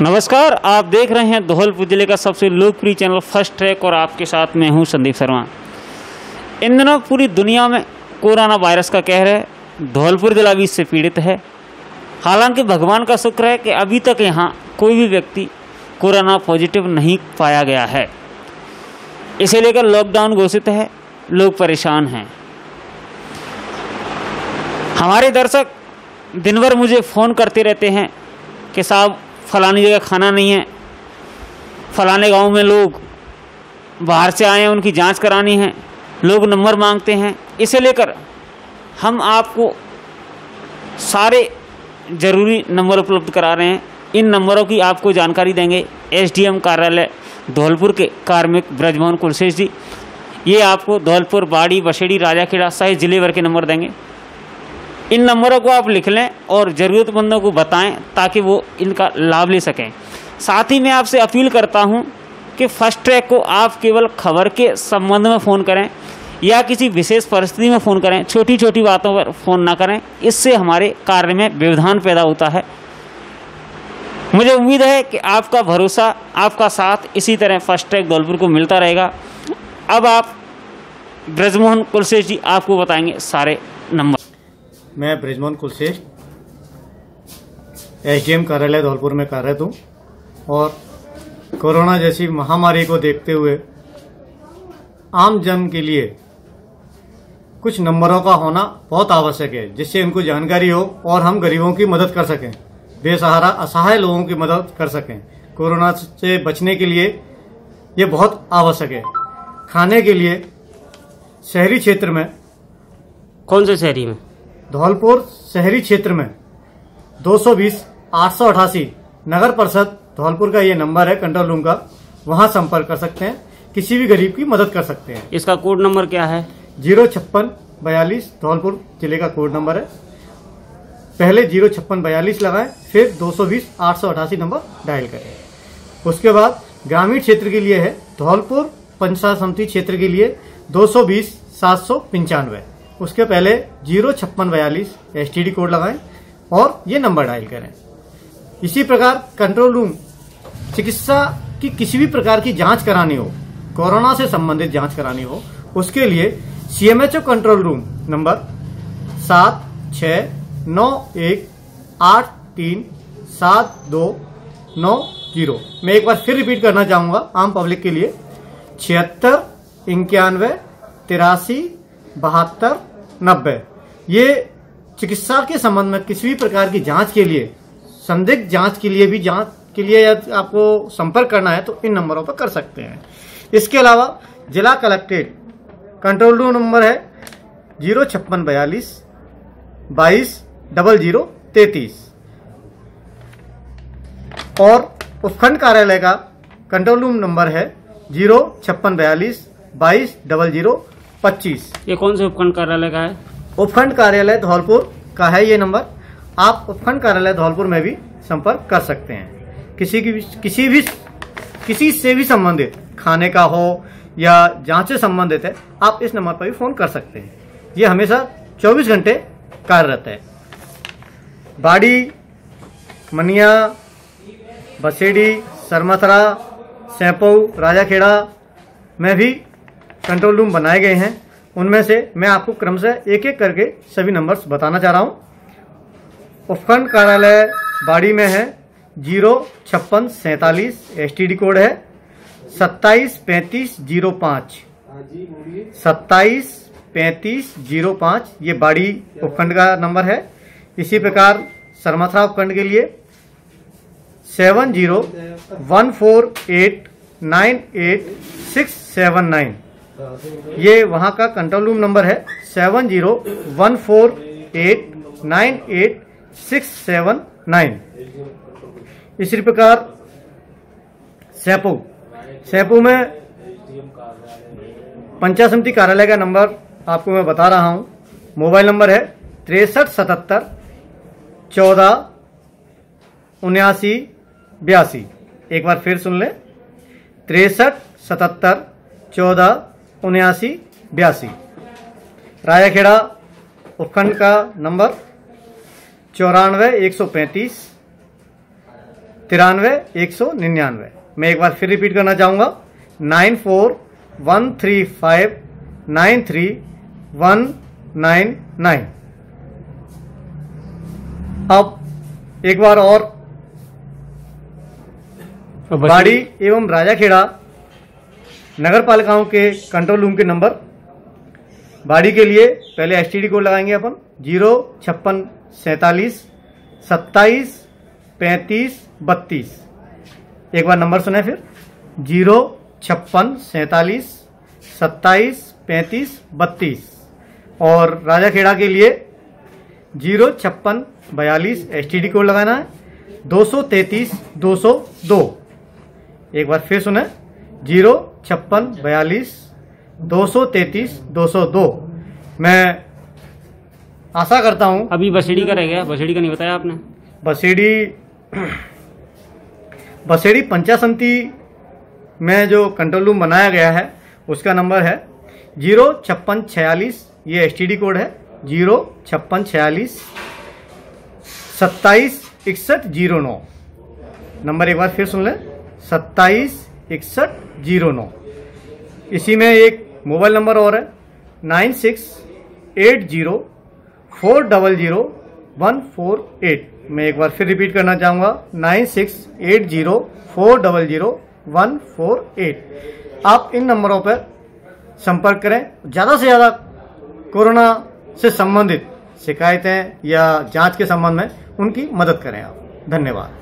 नमस्कार, आप देख रहे हैं धौलपुर ज़िले का सबसे लोकप्रिय चैनल फ़र्स्ट ट्रैक और आपके साथ मैं हूँ संदीप शर्मा। इन दिनों पूरी दुनिया में कोरोना वायरस का कहर है धौलपुर जिला भी इससे पीड़ित है। हालाँकि भगवान का शुक्र है कि अभी तक यहाँ कोई भी व्यक्ति कोरोना पॉजिटिव नहीं पाया गया है। इसे लेकर लॉकडाउन घोषित है, लोग परेशान हैं। हमारे दर्शक दिन भर मुझे फ़ोन करते रहते हैं कि साहब फलानी जगह खाना नहीं है। फलाने गाँव में लोग बाहर से आए हैं, उनकी जाँच करानी है। लोग नंबर मांगते हैं। इसे लेकर हम आपको सारे ज़रूरी नंबर उपलब्ध करा रहे हैं। इन नंबरों की आपको जानकारी देंगे एसडीएम कार्यालय धौलपुर के कार्मिक ब्रजमोहन कुलशेष जी। ये आपको धौलपुर, बाड़ी, बसेड़ी, राजाखेड़ा सहित ज़िले भर के नंबर देंगे। इन नंबरों को आप लिख लें और ज़रूरतमंदों को बताएँ ताकि वो इनका लाभ ले सकें। साथ ही मैं आपसे अपील करता हूँ कि फ़र्स्ट ट्रैक को आप केवल खबर के संबंध में फ़ोन करें या किसी विशेष परिस्थिति में फ़ोन करें छोटी छोटी बातों पर फ़ोन ना करें। इससे हमारे कार्य में व्यवधान पैदा होता है। मुझे उम्मीद है कि आपका भरोसा, आपका साथ इसी तरह फ़र्स्ट ट्रैक धौलपुर को मिलता रहेगा। अब आप ब्रजमोहन कुलशेष जी आपको बताएँगे सारे नंबर। मैं ब्रिजमोहन कुलश्रेष्ठ एसडीएम कार्यालय धौलपुर में कार्यरत हूँ और कोरोना जैसी महामारी को देखते हुए आम जन के लिए कुछ नंबरों का होना बहुत आवश्यक है, जिससे इनको जानकारी हो और हम गरीबों की मदद कर सकें, बेसहारा असहाय लोगों की मदद कर सकें। कोरोना से बचने के लिए ये बहुत आवश्यक है। खाने के लिए शहरी क्षेत्र में कौन से शहरी में? धौलपुर शहरी क्षेत्र में। 220 888 नगर परिषद धौलपुर का ये नंबर है कंट्रोल रूम का। वहाँ संपर्क कर सकते हैं। किसी भी गरीब की मदद कर सकते हैं। इसका कोड नंबर क्या है? ज़ीरो छप्पन बयालीस धौलपुर ज़िले का कोड नंबर है। पहले ज़ीरो छप्पन बयालीस लगाएँ फिर 220 888 नंबर डायल करें। उसके बाद ग्रामीण क्षेत्र के लिए है धौलपुर पंचायत समिति क्षेत्र के लिए 220 सात सौ पंचानवे। उसके पहले ज़ीरो छप्पन बयालीस एस कोड लगाएँ और ये नंबर डायल करें। इसी प्रकार कंट्रोल रूम चिकित्सा की किसी भी प्रकार की जाँच करानी हो, कोरोना से संबंधित जाँच करानी हो, उसके लिए सीएमएचओ कंट्रोल रूम नंबर सात छ नौ, एक, आठ, तीन, सात, दो, नौ, ज़ीरो। मैं एक बार फिर रिपीट करना चाहूँगा, आम पब्लिक के लिए। छिहत्तर, इक्यानवे, तिरासी, बहत्तर नब्बे। ये चिकित्सा के संबंध में किसी भी प्रकार की जाँच के लिए, संदिग्ध जाँच के लिए भी जाँच के लिए आपको संपर्क करना है तो इन नंबरों पर कर सकते हैं। इसके अलावा जिला कलेक्ट्रेट, कंट्रोल रूम नंबर है ज़ीरो छप्पन बयालीस, बाईस डबल ज़ीरो तैतीस। और उपखंड कार्यालय का कंट्रोल रूम नंबर है ज़ीरो छप्पन बयालीस, बाईस डबल ज़ीरो पच्चीस। ये कौन से उपखंड कार्यालय का है? उपखंड कार्यालय धौलपुर का है ये नंबर। आप उपखंड कार्यालय धौलपुर में भी संपर्क कर सकते हैं। किसी की भी किसी भी किसी से भी संबंधित खाने का हो या जाँच से संबंधित है आप इस नंबर पर भी फ़ोन कर सकते हैं। ये हमेशा 24 घंटे कार्यरत है। बाड़ी मनिया बसेड़ी सरमथरा सैपऊ राजाखेड़ा में भी कंट्रोल रूम बनाए गए हैं। उनमें से मैं आपको क्रमशः एक एक करके सभी नंबर्स बताना चाह रहा हूँ। उपखंड कार्यालय बाड़ी में है। ज़ीरो छप्पन सैतालीस एस कोड है। सत्ताईस पैंतीस ज़ीरो पाँच। सत्ताईस पैंतीस ज़ीरो पाँच ये बाड़ी उपखंड का नंबर है। इसी प्रकार सरमथरा उपखंड के लिए। Seven zero one four eight nine eight six seven nine. ये वहाँ का कंट्रोल रूम नंबर है seven zero one four eight nine eight six seven nine इसी प्रकार सैपू सैपू में पंचायत समिति कार्यालय का नंबर आपको मैं बता रहा हूँ। मोबाइल नंबर है, तिरसठ सतहत्तर चौदह उन्यासी बयासी। एक बार फिर सुन लें। तिरसठ सतहत्तर चौदह उन्यासी बयासी। रायाखेड़ा उपखंड का नंबर चौरानवे एक सौ पैंतीस तिरानवे एक सौ निन्यानवे। मैं एक बार फिर रिपीट करना चाहूँगा। Nine four one three five nine three one nine nine. अब एक बार और। बाड़ी एवं राजाखेड़ा नगर पालिकाओं के कंट्रोल रूम के नंबर बाड़ी के लिए पहले एसटीडी कोड लगाएँगे अपन। ज़ीरो, छप्पन, सैतालीस, सत्ताईस, पैंतीस, बत्तीस। एक बार नंबर सुने फिर। ज़ीरो, छप्पन, सैतालीस, सत्ताईस, पैंतीस, बत्तीस। और राजा खेड़ा के लिए ज़ीरो, छप्पन, बयालीस एस टी डी कोड लगाना है। दो सौ तैतीस, दो सौ दो। एक बार फिर सुने। ज़ीरो छप्पन बयालीस दो सौ तैतीस दो सौ दो। मैं आशा करता हूँ अभी बसेड़ी का रह गया। बसेड़ी का नहीं बताया आपने? बसेड़ी बसेड़ी पंचायत समिति में जो कंट्रोल रूम बनाया गया है उसका नंबर है ज़ीरो छप्पन छियालीस। ये एसटीडी कोड है। ज़ीरो छप्पन छियालीस सत्ताईस इकसठ ज़ीरो नौ। नंबर एक बार फिर सुन लें। सत्ताईस इकसठ ज़ीरो नौ। इसी में एक मोबाइल नंबर और है, nine six eight zero four double zero one four eight. मैं एक बार फिर रिपीट करना चाहूँगा, nine six eight zero four double zero one four eight. आप इन नंबरों पर संपर्क करें। ज़्यादा से ज़्यादा कोरोना से संबंधित शिकायतें या जाँच के संबंध में उनकी मदद करें आप। धन्यवाद।